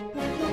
You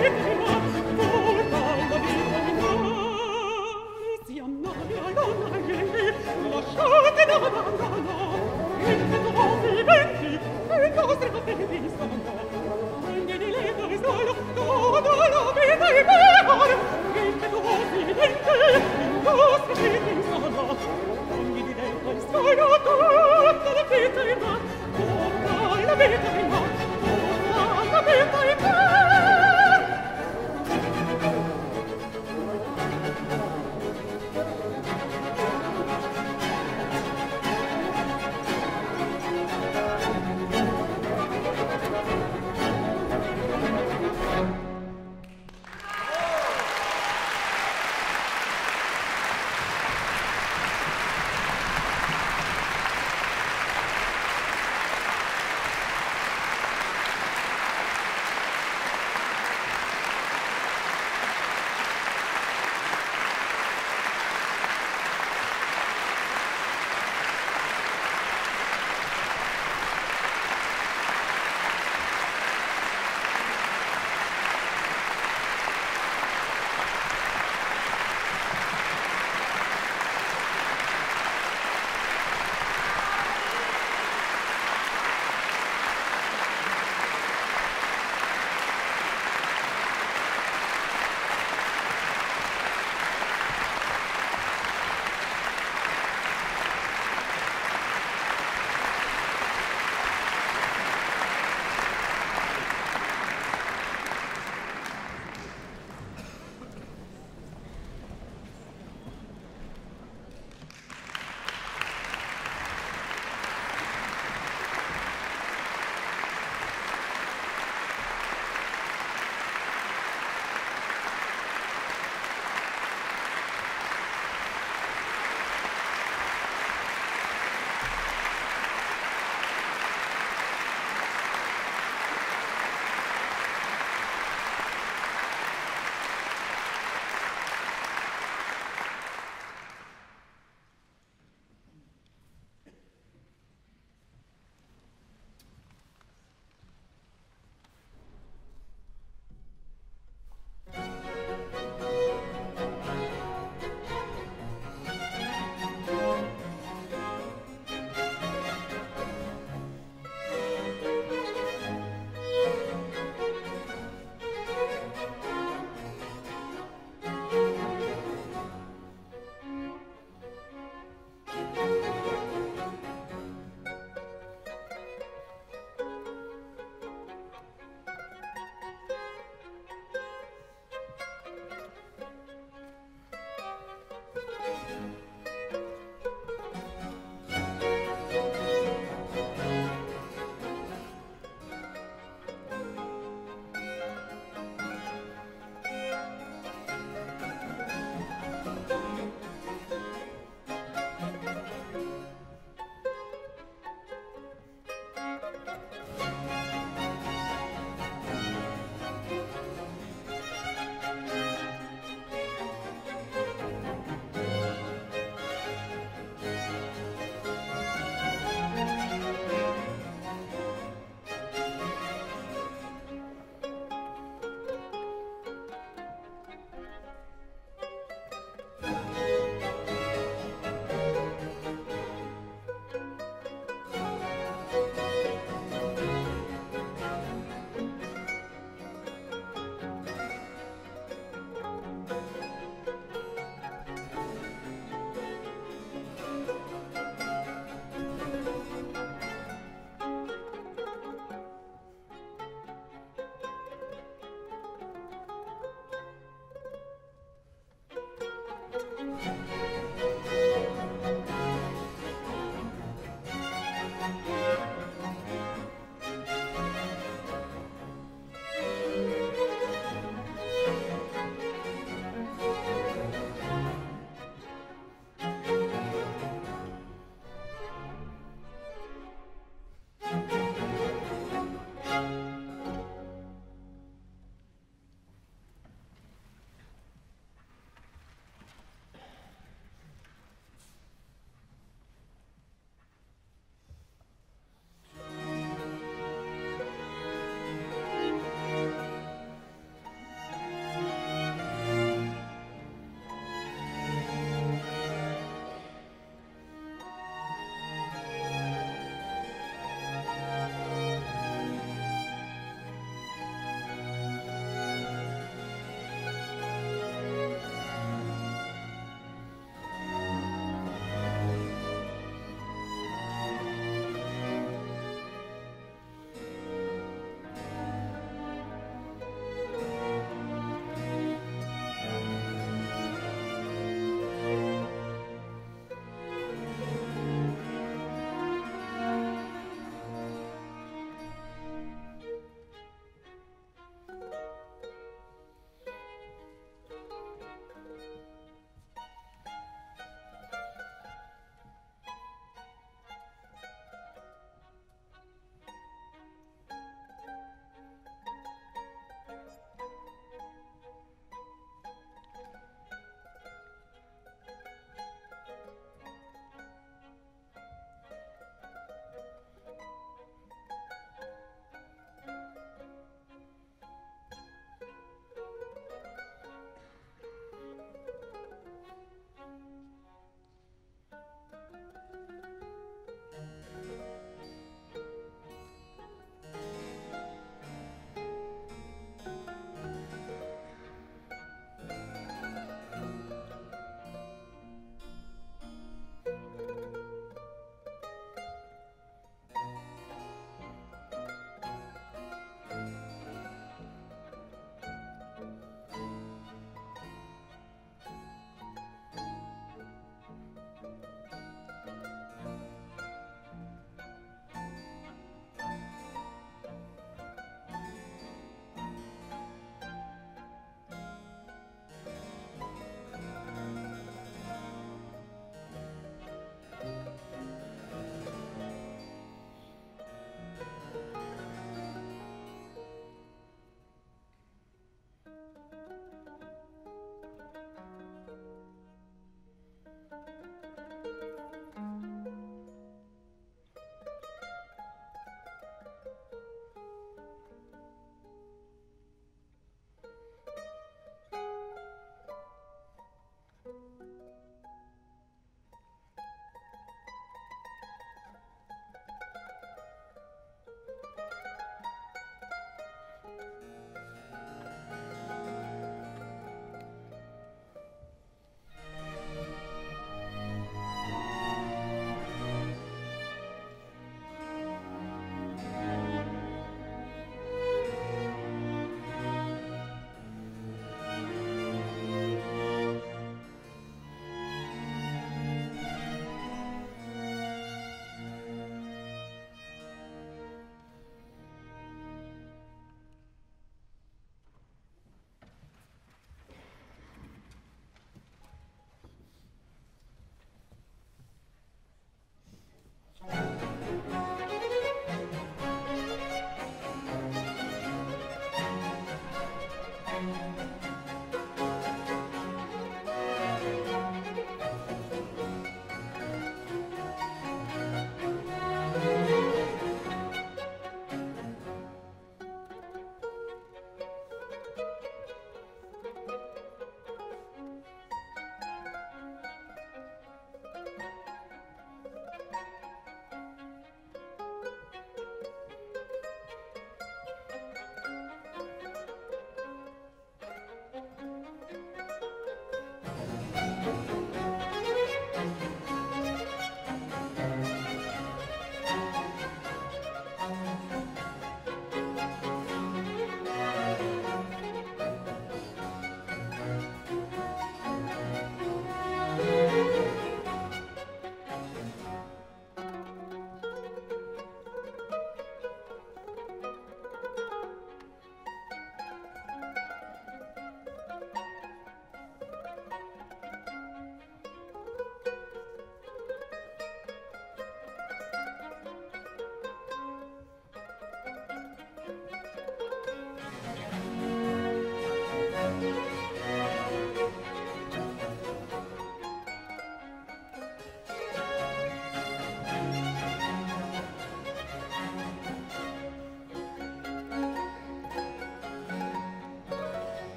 是你。